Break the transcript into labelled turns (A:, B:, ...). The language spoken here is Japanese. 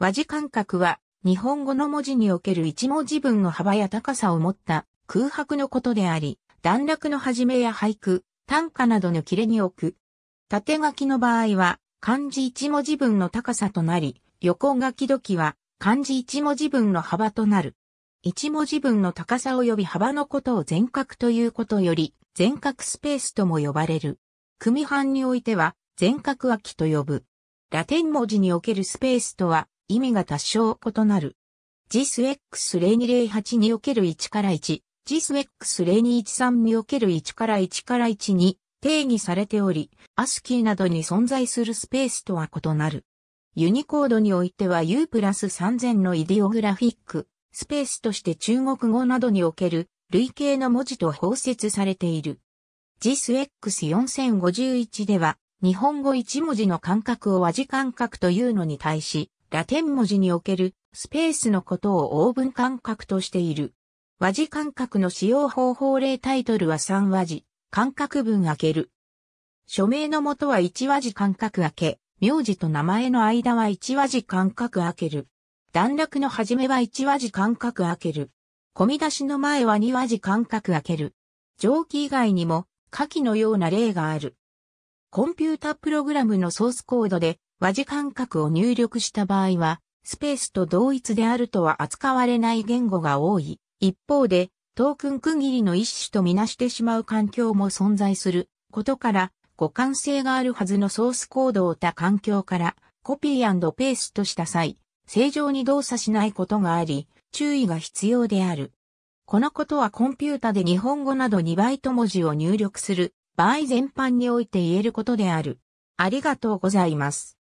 A: 和字間隔は日本語の文字における一文字分の幅や高さを持った空白のことであり、段落の始めや俳句、短歌などの切れに置く。縦書きの場合は漢字一文字分の高さとなり、横書き時は漢字一文字分の幅となる。一文字分の高さ及び幅のことを全角ということより、全角スペースとも呼ばれる。組版においては、全角空きと呼ぶ。ラテン文字におけるスペースとは、意味が多少異なる。JISX0208 における1から1、JISX0213 における1から1から1に定義されており、ASCII などに存在するスペースとは異なる。ユニコードにおいては U プラス3000のイディオグラフィック、スペースとして中国語などにおける類型の文字と包摂されている。JISX4051 では日本語一文字の間隔を和字間隔というのに対し、ラテン文字におけるスペースのことをオーブン間隔としている。和字間隔の使用方法例タイトルは3和字、間隔文開ける。署名のもとは1和字間隔開け、名字と名前の間は1和字間隔開ける。段落の始めは1和字間隔開ける。込み出しの前は2和字間隔開ける。上記以外にも下記のような例がある。コンピュータプログラムのソースコードで和字間隔を入力した場合は、スペースと同一であるとは扱われない言語が多い。一方で、トークン区切りの一種とみなしてしまう環境も存在することから、互換性があるはずのソースコードを他環境からコピーペーストした際、正常に動作しないことがあり、注意が必要である。このことはコンピュータで日本語など2バイト文字を入力する場合全般において言えることである。ありがとうございます。